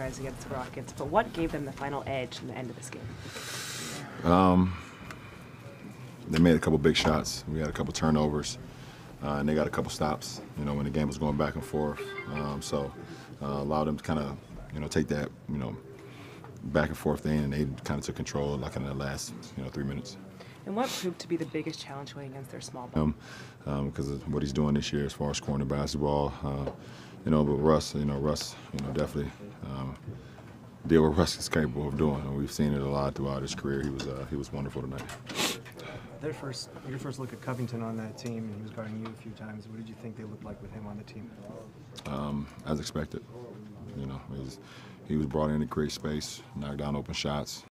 guys against the Rockets, but what gave them the final edge in the end of this game? They made a couple big shots. We had a couple turnovers, uh, and they got a couple stops. You know, when the game was going back and forth, um, so uh, allowed them to kind of, you know, take that, you know, back and forth thing, and they kind of took control like in the last, you know, three minutes. And what proved to be the biggest challenge going against their small ball? because of what he's doing this year as far as scoring the basketball. Uh, you know, but Russ, you know, Russ, you know, definitely um, did what Russ is capable of doing, and we've seen it a lot throughout his career. He was uh, he was wonderful tonight. Their first, your first look at Covington on that team, and he was guarding you a few times. What did you think they looked like with him on the team? Um, as expected, you know, he was, he was brought in to create space, knock down open shots,